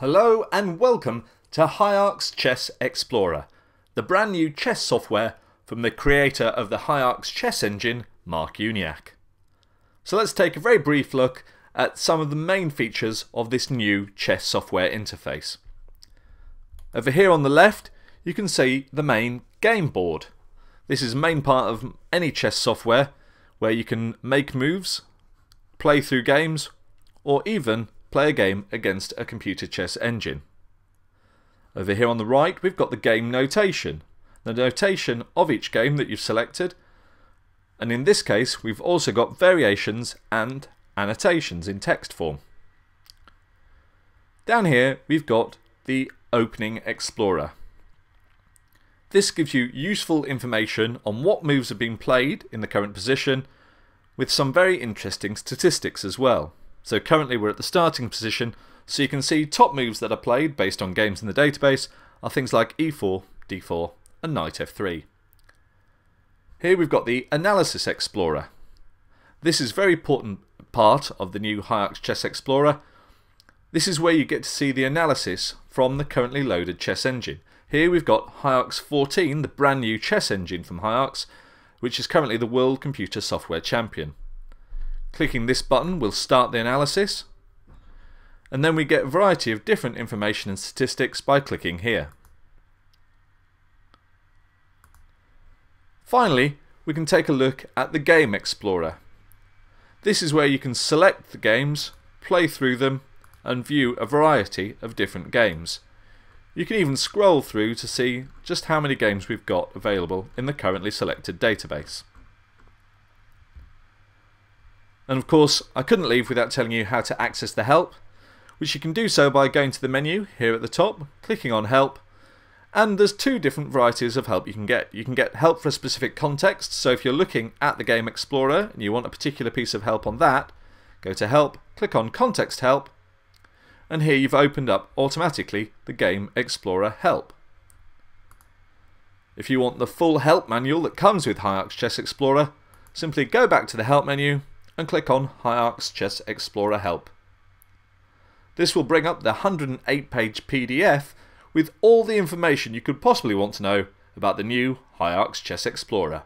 Hello and welcome to HIARCS Chess Explorer, the brand new chess software from the creator of the HIARCS chess engine, Mark Uniacke. So let's take a very brief look at some of the main features of this new chess software interface. Over here on the left, you can see the main game board. This is the main part of any chess software where you can make moves, play through games, or even play a game against a computer chess engine. Over here on the right we've got the game notation, the notation of each game that you've selected and in this case we've also got variations and annotations in text form. Down here we've got the Opening Explorer. This gives you useful information on what moves have been played in the current position with some very interesting statistics as well. So currently we're at the starting position, so you can see top moves that are played based on games in the database are things like e4, d4 and knight f3. Here we've got the Analysis Explorer. This is a very important part of the new HIARCS Chess Explorer. This is where you get to see the analysis from the currently loaded chess engine. Here we've got HIARCS 14, the brand new chess engine from HIARCS, which is currently the World Computer Software Champion. Clicking this button will start the analysis and then we get a variety of different information and statistics by clicking here. Finally, we can take a look at the Game Explorer. This is where you can select the games, play through them and view a variety of different games. You can even scroll through to see just how many games we've got available in the currently selected database. And of course, I couldn't leave without telling you how to access the help, which you can do so by going to the menu here at the top, clicking on help, and there's two different varieties of help you can get. You can get help for a specific context, so if you're looking at the Game Explorer and you want a particular piece of help on that, go to help, click on context help, and here you've opened up automatically the Game Explorer help. If you want the full help manual that comes with HIARCS Chess Explorer, simply go back to the help menu and click on HIARCS Chess Explorer Help. This will bring up the 108 page PDF with all the information you could possibly want to know about the new HIARCS Chess Explorer.